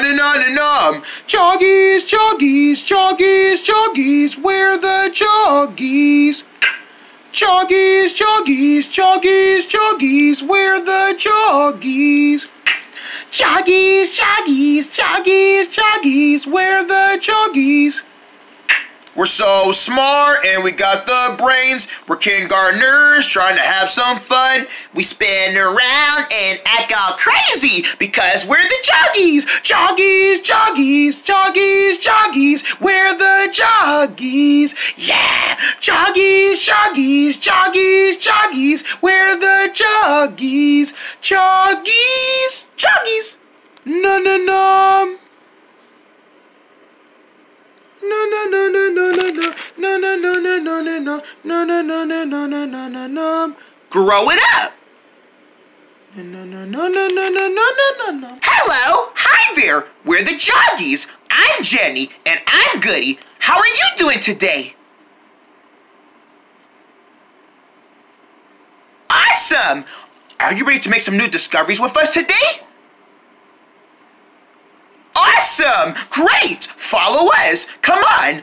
on and on and on. Choggies, choggies, choggies, choggies, we're the choggies. Choggies, choggies, choggies, choggies, we're the choggies. Choggies, choggies, choggies, choggies, we're the choggies. We're so smart and we got the brains. We're kindergartners trying to have some fun. We spin around and act all crazy because we're the joggies. Joggies, joggies, joggies, joggies. We're the joggies. Yeah. Joggies, joggies, joggies, joggies. We're the joggies. Joggies, joggies. No, no, no. No no no no no no no no no Grow it up! No no no no no no no no no no Hello! Hi there! We're the Joggies! I'm Jenny and I'm Goody. How are you doing today? Awesome! Are you ready to make some new discoveries with us today? Awesome! Great! Follow us! Come on!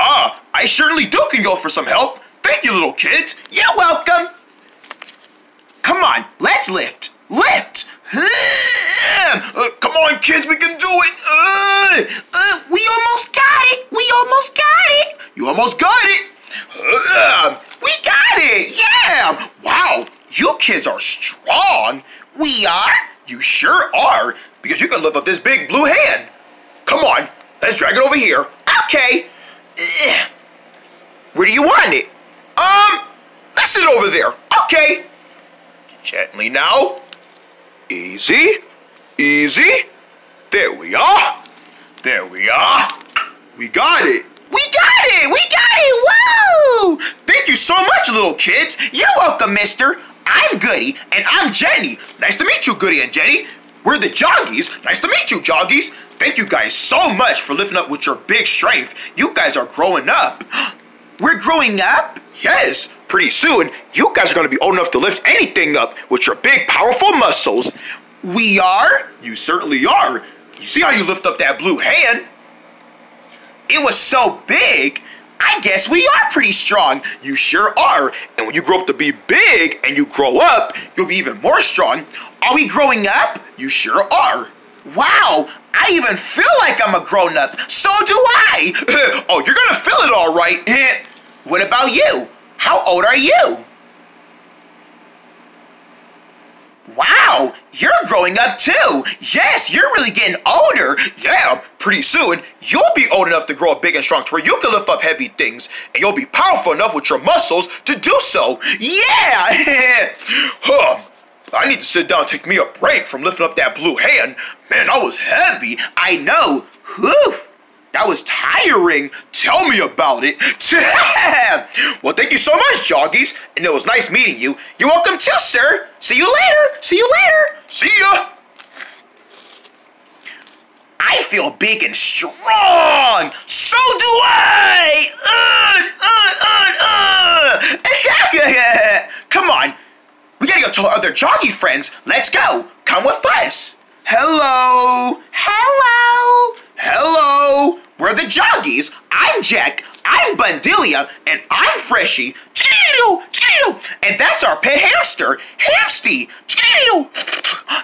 Ah, I certainly do can go for some help. Thank you, little kids. You're welcome. Come on, let's lift. Lift. Uh, come on, kids, we can do it. Uh, uh, we almost got it. We almost got it. You almost got it. Uh, we got it. Yeah. Wow, you kids are strong. We are? You sure are because you can lift up this big blue hand. Come on, let's drag it over here. Okay. Where do you want it? Um, let's sit over there. Okay. Gently now. Easy. Easy. There we are. There we are. We got it. We got it! We got it! Whoa! Thank you so much, little kids. You're welcome, mister. I'm Goody, and I'm Jenny. Nice to meet you, Goody and Jenny. We're the Joggies. Nice to meet you, Joggies. Thank you guys so much for lifting up with your big strength. You guys are growing up. We're growing up? Yes. Pretty soon, you guys are going to be old enough to lift anything up with your big, powerful muscles. We are? You certainly are. You see how you lift up that blue hand? It was so big. I guess we are pretty strong. You sure are. And when you grow up to be big and you grow up, you'll be even more strong. Are we growing up? You sure are. Wow, I even feel like I'm a grown up. So do I. oh, you're gonna feel it all right. what about you? How old are you? Wow, you're growing up too. Yes, you're really getting older. Yeah, pretty soon you'll be old enough to grow up big and strong to where you can lift up heavy things and you'll be powerful enough with your muscles to do so. Yeah! huh. I need to sit down take me a break from lifting up that blue hand. Man, I was heavy. I know. Whew. That was tiring. Tell me about it. well, thank you so much, Joggies. And it was nice meeting you. You're welcome too, sir. See you later. See you later. See ya. I feel big and strong. So do I. Uh, uh, uh, uh. Come on. We gotta go tell our other Joggy friends. Let's go. Come with us. Hello. Hello. Hello. We're the Joggies. I'm Jack. I'm Bundilia. And I'm Freshy. And that's our pet hamster, Hamsty.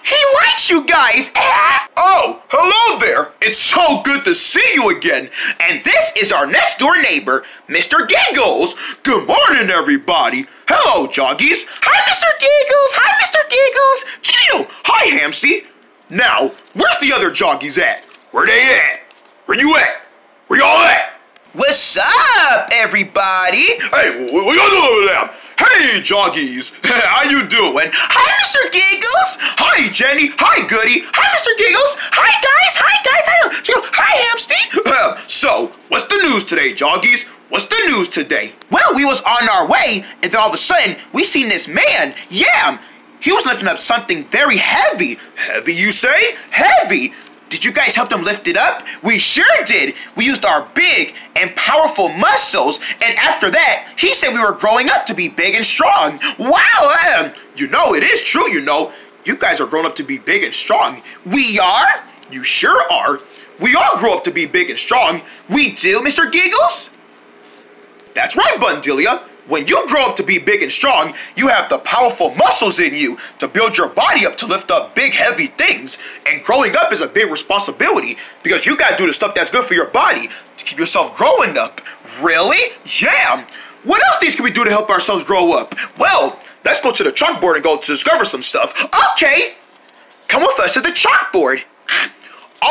He likes you guys. Oh, hello there. It's so good to see you again. And this is our next door neighbor, Mr. Giggles. Good morning, everybody. Hello, Joggies. Hi, Mr. Giggles. Hi, Mr. Giggles. Hi, Hamsty. Now, where's the other Joggies at? Where they at? Where you at? Where y'all at? What's up, everybody? Hey, what y'all doing over there? Hey, Joggies. How you doing? Hi, Mr. Giggles. Hi, Jenny. Hi, Goody. Hi, Mr. Giggles. Hi, guys. Hi, guys. Hi. hi Hamsty! So, what's the news today, Joggies? What's the news today? Well, we was on our way, and then all of a sudden, we seen this man, Yam. He was lifting up something very heavy. Heavy, you say? Heavy! Did you guys help them lift it up? We sure did. We used our big and powerful muscles, and after that, he said we were growing up to be big and strong. Wow! You know, it is true, you know. You guys are grown up to be big and strong. We are? You sure are. We all grow up to be big and strong. We do, Mr. Giggles? That's right, Bundilia. When you grow up to be big and strong, you have the powerful muscles in you to build your body up to lift up big, heavy things. And growing up is a big responsibility because you gotta do the stuff that's good for your body to keep yourself growing up. Really? Yeah. What else things can we do to help ourselves grow up? Well, let's go to the chalkboard and go to discover some stuff. Okay. Come with us to the chalkboard.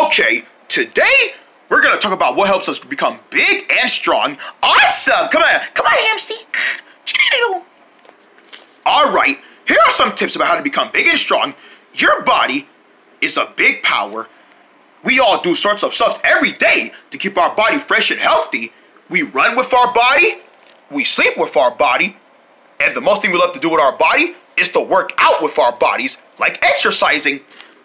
Okay, today we're gonna talk about what helps us become big and strong. Awesome! Come on, come on, Hamsty. All right, here are some tips about how to become big and strong. Your body is a big power. We all do sorts of stuff every day to keep our body fresh and healthy. We run with our body, we sleep with our body, and the most thing we love to do with our body is to work out with our bodies, like exercising,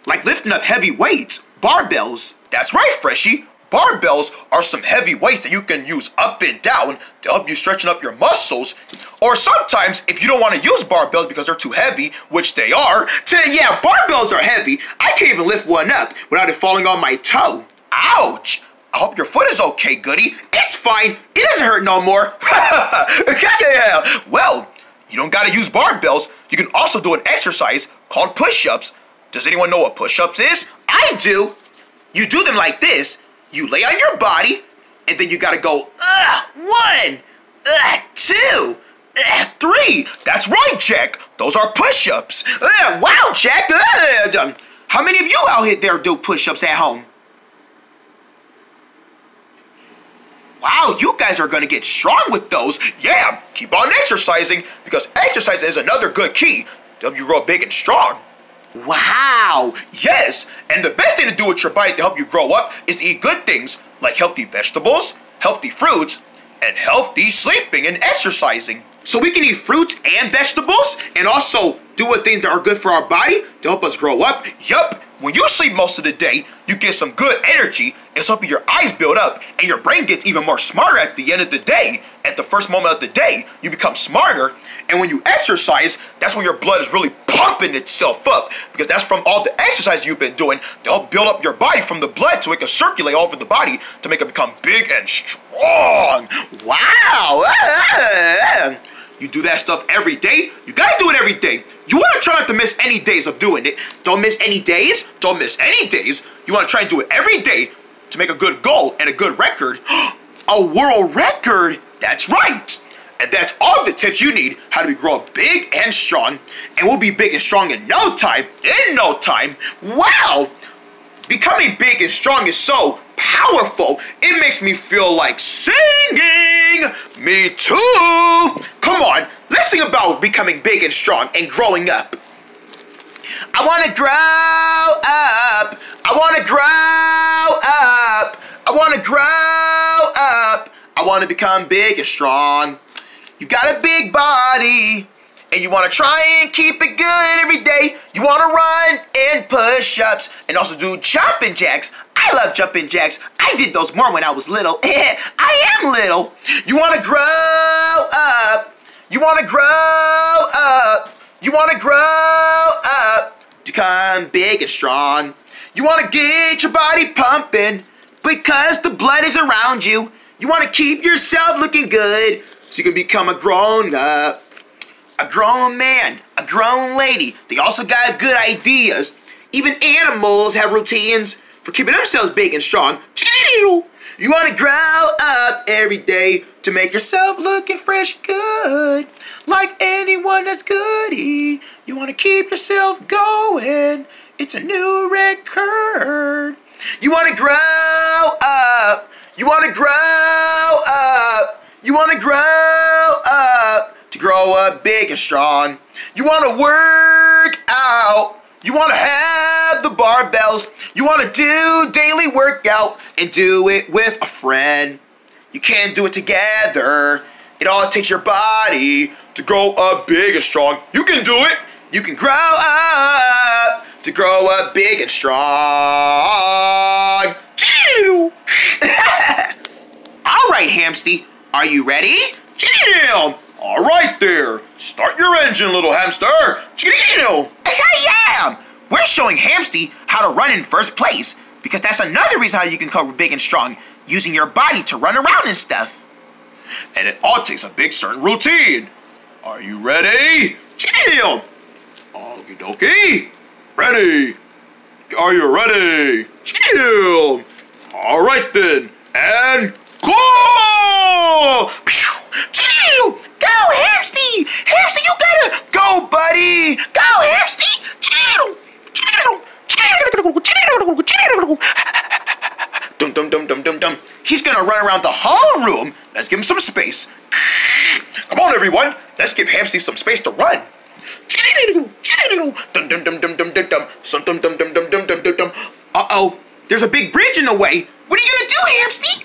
like lifting up heavy weights, barbells. That's right, Freshie. Barbells are some heavy weights that you can use up and down to help you stretching up your muscles. Or sometimes, if you don't want to use barbells because they're too heavy, which they are, to, yeah, barbells are heavy. I can't even lift one up without it falling on my toe. Ouch! I hope your foot is okay, Goody. It's fine. It doesn't hurt no more. well, you don't gotta use barbells. You can also do an exercise called push-ups. Does anyone know what push-ups is? I do. You do them like this you lay on your body, and then you gotta go, uh, one, uh, two, uh, three. That's right, Jack. Those are push-ups. Uh, wow, Jack. Uh, how many of you out here there do push-ups at home? Wow, you guys are gonna get strong with those. Yeah, keep on exercising because exercise is another good key to you grow big and strong. Wow! Yes! And the best thing to do with your body to help you grow up is to eat good things like healthy vegetables, healthy fruits, and healthy sleeping and exercising. So we can eat fruits and vegetables and also do what things that are good for our body to help us grow up. Yup, when you sleep most of the day, you get some good energy. It's helping your eyes build up and your brain gets even more smarter at the end of the day. At the first moment of the day, you become smarter. And when you exercise, that's when your blood is really pumping itself up because that's from all the exercise you've been doing to help build up your body from the blood so it can circulate all over the body to make it become big and strong. Wow! You do that stuff every day. You gotta do it every day. You wanna try not to miss any days of doing it. Don't miss any days. Don't miss any days. You wanna try and do it every day to make a good goal and a good record. a world record! That's right! And that's all the tips you need how to grow up big and strong. And we'll be big and strong in no time. In no time. Wow! Becoming big and strong is so powerful. It makes me feel like singing. Me too. Come on, let's sing about becoming big and strong and growing up. I want to grow up. I want to grow up. I want to grow up. I want to become big and strong. You got a big body and you want to try and keep it good every day. You want to run and push ups and also do jumping jacks. I love jumping jacks. I did those more when I was little. I am little. You want to grow up. You want to grow up. You want to grow up to become big and strong. You want to get your body pumping because the blood is around you. You want to keep yourself looking good so you can become a grown up a grown man, a grown lady. They also got good ideas. Even animals have routines for keeping themselves big and strong. You want to grow up every day to make yourself looking fresh good. Like anyone that's goody. You want to keep yourself going. It's a new record. You want to grow up. You want to grow up. You want to grow up to grow up big and strong. You want to work out. You want to have the barbells. You want to do daily workout and do it with a friend. You can't do it together. It all takes your body To grow up big and strong, you can do it. You can grow up to grow up big and strong. All right, Hamsty, are you ready? Jam! All right there. Start your engine, little hamster. I am. We're showing Hamsty how to run in first place because that's another reason how you can grow big and strong, using your body to run around and stuff. And it all takes a big certain routine. Are you ready? Jam! Okie dokie. Ready. Are you ready? Jam! All right then. And go! Go! Go, Hamsty! Hamsty, you gotta go, buddy! Go, Hamsty! Dum dum dum dum dum dum. He's gonna run around the whole room. Let's give him some space. Come on, everyone. Let's give Hamsty some space to run. Dum dum dum dum dum dum dum. Uh oh. There's a big bridge in the way. What are you gonna do, Hamsty?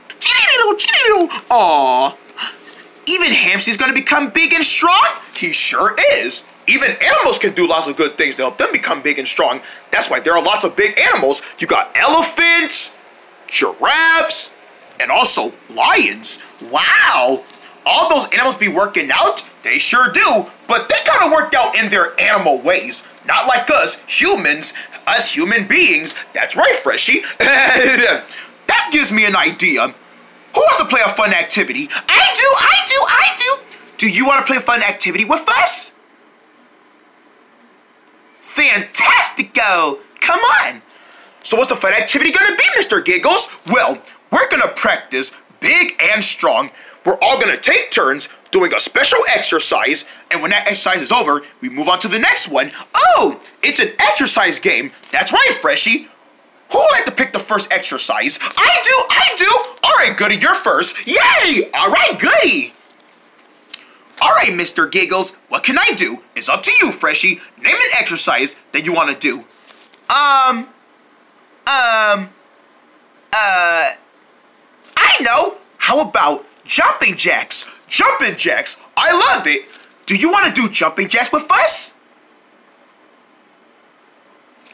Aw. Even Hamsty's gonna become big and strong? He sure is. Even animals can do lots of good things to help them become big and strong. That's why there are lots of big animals. You got elephants, giraffes, and also lions. Wow! All those animals be working out? They sure do, but they kind of work out in their animal ways. Not like us, humans, us human beings. That's right, Freshie. that gives me an idea. Who wants to play a fun activity? I do, I do, I do! Do you want to play a fun activity with us? Fantastico! Come on! So what's the fun activity gonna be, Mr. Giggles? Well, we're gonna practice big and strong. We're all gonna take turns doing a special exercise, and when that exercise is over, we move on to the next one. Oh, it's an exercise game. That's right, Freshie. Who would like to pick the first exercise? I do, I do! All right, Goody, you're first. Yay! All right, goody! All right, Mr. Giggles, what can I do? It's up to you, Freshie. Name an exercise that you want to do. Um, um, uh, I know. How about jumping jacks? Jumping jacks. I love it. Do you want to do jumping jacks with us?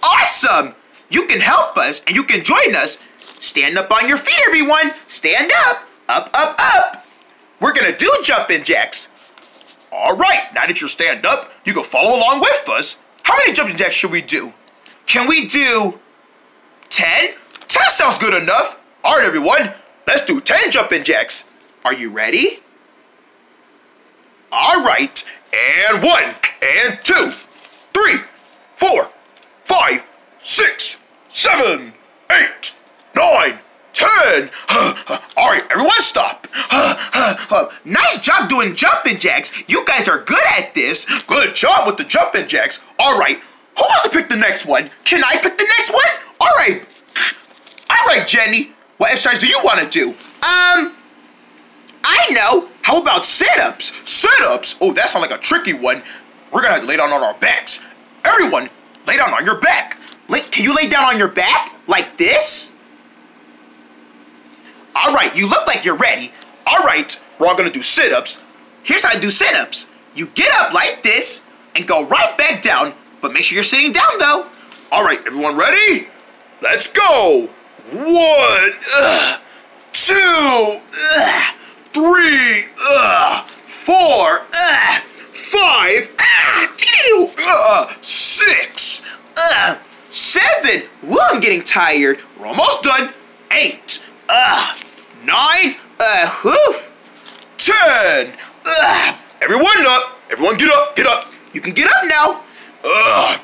Awesome! You can help us and you can join us. Stand up on your feet, everyone. Stand up. Up, up, up. We're gonna do jumping jacks. All right, now that you're stand up, you can follow along with us. How many jumping jacks should we do? Can we do 10? 10 sounds good enough. All right, everyone, let's do 10 jumping jacks. Are you ready? All right, and one, and two, three, four, five, six, seven, eight, nine, ten. All right, everyone stop. nice job doing jumping jacks. You guys are good at this. Good job with the jumping jacks. All right, who wants to pick the next one? Can I pick the next one? All right. All right, Jenny. What exercise do you want to do? Um, I know. How about sit-ups? Sit-ups? Oh, that sounds like a tricky one. We're gonna have to lay down on our backs. Everyone, lay down on your back. Can you lay down on your back? Like this? All right, you look like you're ready. All right, we're all gonna do sit-ups. Here's how I do sit-ups. You get up like this and go right back down, but make sure you're sitting down though. All right, everyone ready? Let's go. One, uh, two, uh, three, uh, four, uh, five, six, Uh, seven. Whoa, I'm getting tired. we're almost done. Eight, uh, nine, Uh, whew. ten. Uh, everyone up. Everyone get up, get up. You can get up now. Ugh.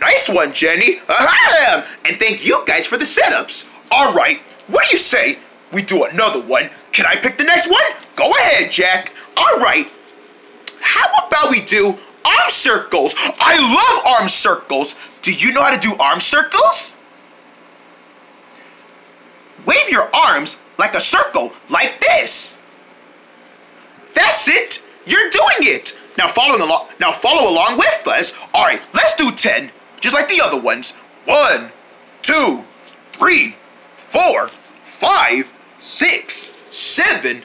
Nice one, Jenny. Ahem. And thank you guys for the sit-ups. All right, what do you say we do another one? Can I pick the next one? Go ahead, Jack. All right. How about we do arm circles? I love arm circles. Do you know how to do arm circles? Wave your arms like a circle, like this. That's it. You're doing it. Now following along. Now follow along with us. All right, let's do ten, just like the other ones. One, two, three, four, five, six, seven,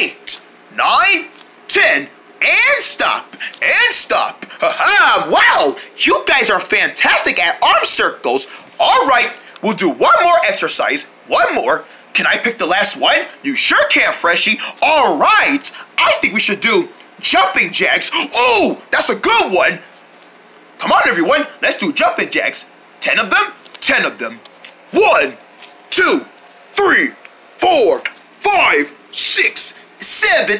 eight, nine, ten, and stop, and stop. Ha ha! Wow, you guys are fantastic at arm circles. All right, we'll do one more exercise. One more. Can I pick the last one? You sure can, Freshie. All right, I think we should do jumping jacks. Oh, that's a good one. Come on, everyone. Let's do jumping jacks. Ten of them, ten of them. One, two, three, four, five, six, seven,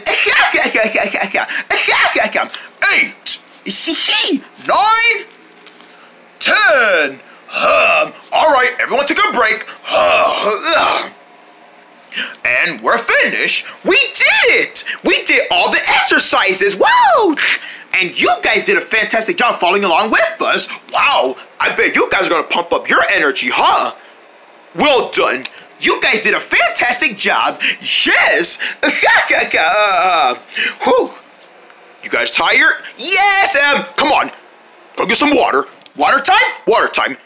eight, nine, ten. Um, all right, everyone take a break. And we're finished. We did it! We did all the exercises. Wow! And you guys did a fantastic job following along with us. Wow, I bet you guys are gonna pump up your energy, huh? Well done. You guys did a fantastic job. Yes! Whew. You guys tired? Yes, um, come on. Go get some water. Water time? Water time.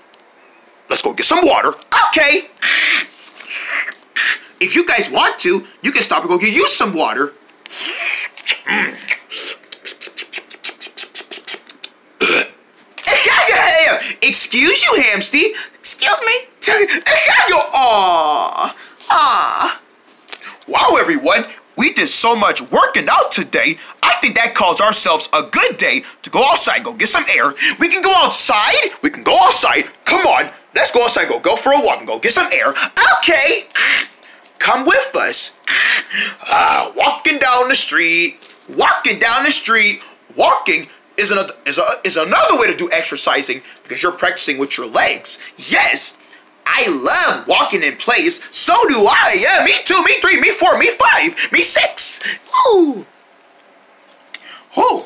Let's go get some water. Okay. If you guys want to, you can stop and go get you some water. Excuse you, Hamsty. Excuse me. Aww. Aww. Wow, everyone. We did so much working out today. I think that calls ourselves a good day to go outside, go get some air. We can go outside. We can go outside. Come on. Let's go outside, go go for a walk and go get some air. Okay. Come with us. Uh, walking down the street. Walking down the street. Walking is another is, a, is another way to do exercising because you're practicing with your legs. Yes, I love walking in place. So do I. Yeah, me too. Me three. Me four. Me five. Me six. Woo. Woo.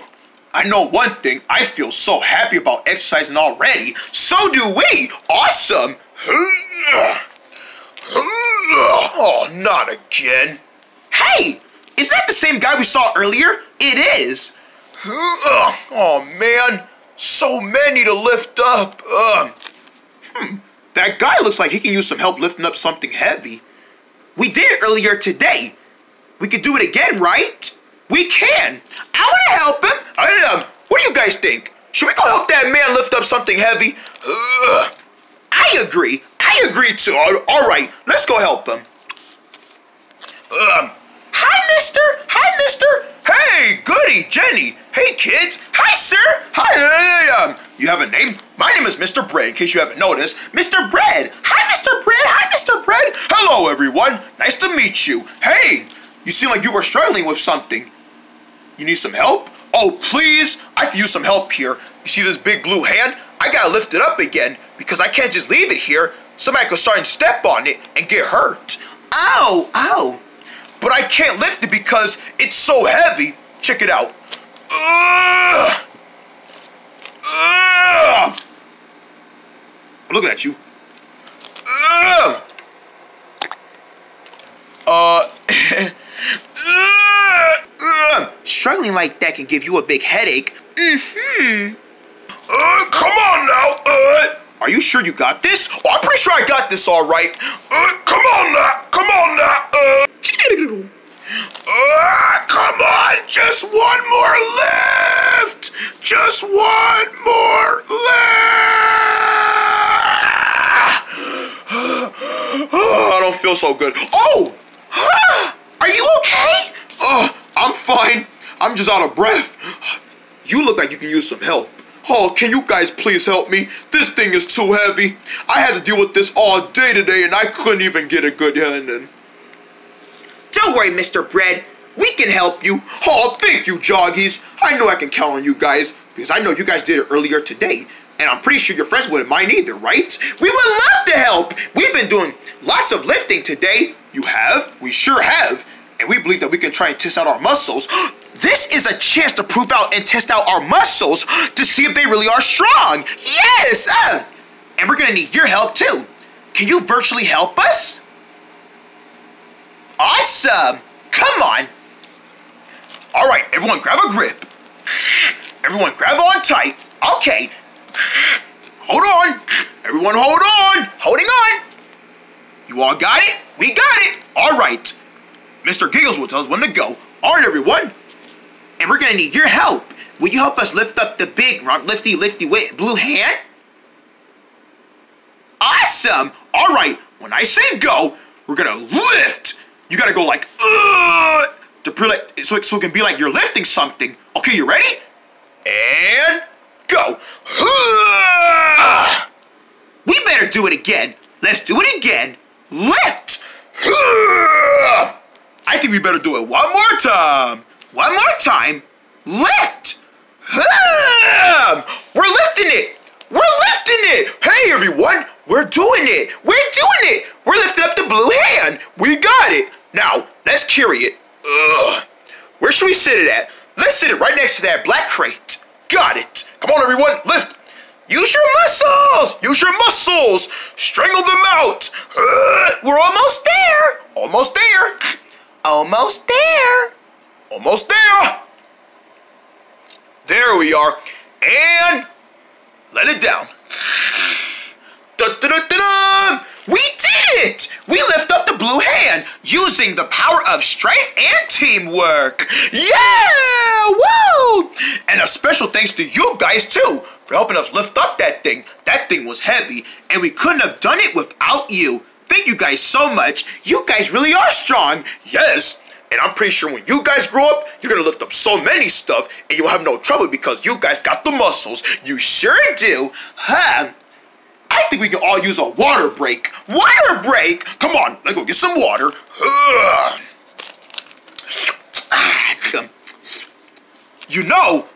I know one thing. I feel so happy about exercising already. So do we. Awesome. Oh, not again. Hey, is that the same guy we saw earlier? It is. Oh man, so many to lift up. Uh, hmm. That guy looks like he can use some help lifting up something heavy. We did it earlier today. We could do it again, right? We can. I want to help him. I, um, what do you guys think? Should we go help that man lift up something heavy? Uh, I agree. I agree too. All right, let's go help him. Um, hi, mister. Hi, mister. Hey, goody, Jenny. Hey, kids. Hi, sir. Hi. Um, you have a name? My name is Mr. Bread, in case you haven't noticed. Mr. Bread. Hi, Mr. Bread. Hi, Mr. Bread. Hello, everyone. Nice to meet you. Hey, you seem like you were struggling with something. You need some help? Oh, please. I can use some help here. You see this big blue hand? I gotta lift it up again because I can't just leave it here. Somebody could start and step on it and get hurt. Ow, ow but I can't lift it because it's so heavy. Check it out. Ugh. I'm looking at you. Ugh. Uh, struggling like that can give you a big headache. Mm-hmm. Uh, come on now. Uh, are you sure you got this? Oh, I'm pretty sure I got this all right. Uh, come on now. Come on now. Uh. Come on, just one more lift! Just one more lift! Oh, I don't feel so good. Oh! Are you okay? Oh, I'm fine. I'm just out of breath. You look like you can use some help. Oh, can you guys please help me? This thing is too heavy. I had to deal with this all day today and I couldn't even get a good hand in. Don't worry, Mr. Bread. We can help you. Oh, thank you, Joggies. I know I can count on you guys because I know you guys did it earlier today. And I'm pretty sure your friends wouldn't mind either, right? We would love to help. We've been doing lots of lifting today. You have? We sure have. And we believe that we can try and test out our muscles. This is a chance to prove out and test out our muscles to see if they really are strong. Yes! Uh, and we're gonna need your help too. Can you virtually help us? Awesome! Come on! All right, everyone grab a grip. Everyone grab on tight. Okay. Hold on. Everyone hold on. Holding on. You all got it? We got it. All right. Mr. Giggles will tell us when to go. All right, everyone. And we're gonna need your help. Will you help us lift up the big, lifty, lifty blue hand? Awesome. All right. When I say go, we're gonna lift. You gotta go like, uh, to pre like, so, so it can be like you're lifting something. Okay, you ready? And go. We better do it again. Let's do it again. Lift. I think we better do it one more time. One more time. Lift. We're lifting it. We're lifting it. Hey, everyone. We're doing it. We're doing it. We're lifting up the blue hand. We got it. Now, let's carry it. Ugh. Where should we sit it at? Let's sit it right next to that black crate. Got it. Come on, everyone. Lift. Use your muscles. Use your muscles. Strangle them out. We're almost there. Almost there. Almost there. Almost there. There we are. And let it down. Da, da, da. We did it! We lift up the blue hand using the power of strength and teamwork. Yeah! Woo! And a special thanks to you guys too for helping us lift up that thing. That thing was heavy and we couldn't have done it without you. Thank you guys so much. You guys really are strong. Yes. And I'm pretty sure when you guys grow up, you're gonna lift up so many stuff and you'll have no trouble because you guys got the muscles. You sure do. Huh? I think we can all use a water break. Water break? Come on, let's go get some water. You know,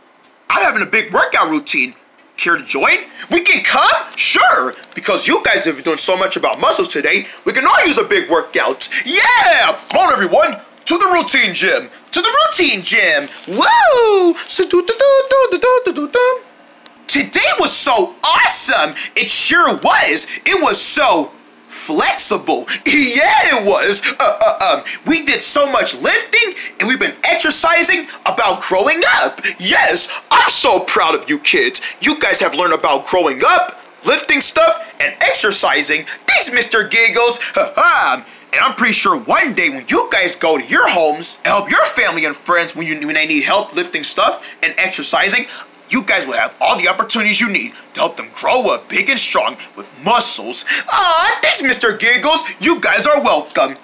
I'm having a big workout routine. Care to join? We can come? Sure. Because you guys have been doing so much about muscles today, we can all use a big workout. Yeah! Come on, everyone. To the routine gym. To the routine gym. Woo! Today was so awesome. It sure was. It was so flexible. yeah, it was. Uh, uh, um, we did so much lifting and we've been exercising about growing up. Yes, I'm so proud of you kids. You guys have learned about growing up, lifting stuff, and exercising. Thanks, Mr. Giggles. and I'm pretty sure one day when you guys go to your homes and help your family and friends when you when they need help lifting stuff and exercising, you guys will have all the opportunities you need to help them grow up big and strong with muscles. Ah, thanks, Mr. Giggles. You guys are welcome.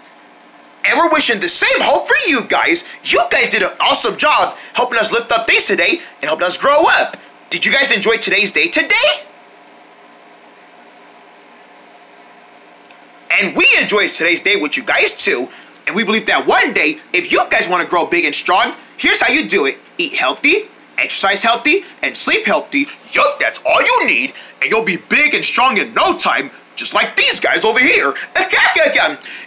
And we're wishing the same hope for you guys. You guys did an awesome job helping us lift up things today and helping us grow up. Did you guys enjoy today's day today? And we enjoyed today's day with you guys too. And we believe that one day, if you guys want to grow big and strong, here's how you do it. Eat healthy, exercise healthy, and sleep healthy, yup, that's all you need, and you'll be big and strong in no time, just like these guys over here.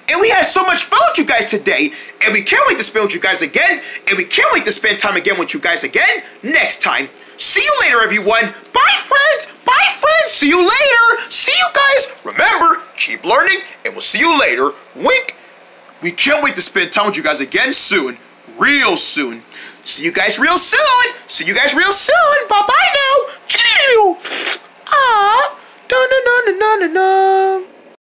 and we had so much fun with you guys today, and we can't wait to spend with you guys again, and we can't wait to spend time again with you guys again next time. See you later, everyone. Bye, friends. Bye, friends. See you later. See you guys. Remember, keep learning, and we'll see you later. Wink. We can't wait to spend time with you guys again soon. Real soon. See you guys real soon. See you guys real soon. Bye bye now. Ah, dun dun dun dun dun dun.